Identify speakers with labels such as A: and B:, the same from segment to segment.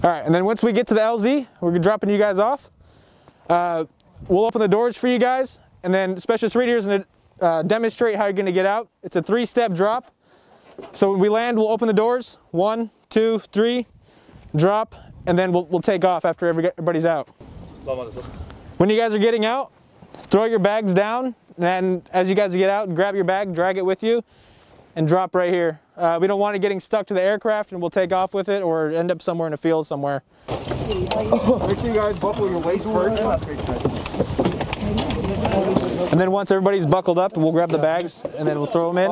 A: All right, and then once we get to the LZ, we're dropping you guys off. Uh, we'll open the doors for you guys, and then Specialist Reed here is to uh, demonstrate how you're going to get out. It's a three-step drop. So when we land, we'll open the doors. One, two, three, drop, and then we'll, we'll take off after everybody's out. When you guys are getting out, throw your bags down, and as you guys get out, grab your bag, drag it with you, and drop right here. Uh, we don't want it getting stuck to the aircraft and we'll take off with it or end up somewhere in a field somewhere.
B: Make sure you guys buckle your waist first.
A: And then once everybody's buckled up, we'll grab the bags and then we'll throw them in.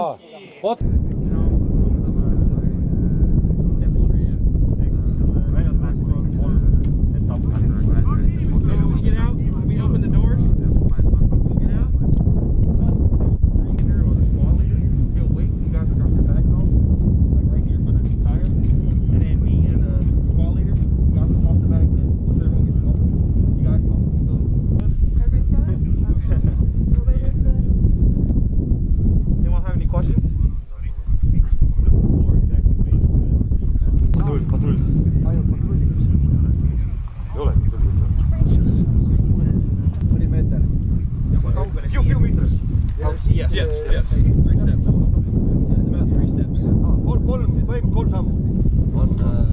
C: patrull.
B: ainult patrullikas?
C: ei olegi tulnud.
B: mõni meeter. ja kui kaugele?
C: Few, few meters.
B: Yes, yes, yes. Three steps. Ah,
C: kolm, kolm, kolm sammu on äh,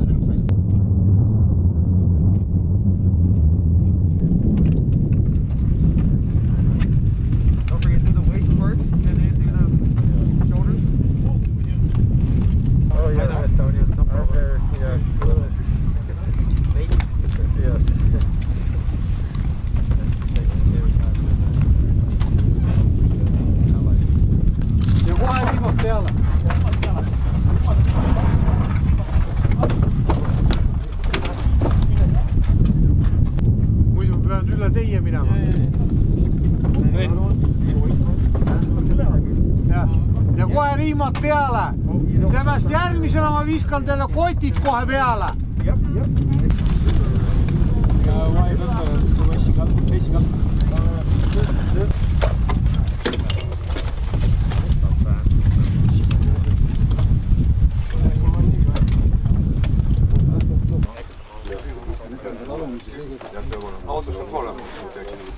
B: riimad peale. seepärast järgmisena ma viskan teile kotid kohe peale.
C: autos saab olema.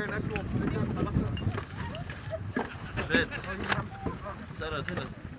B: Right here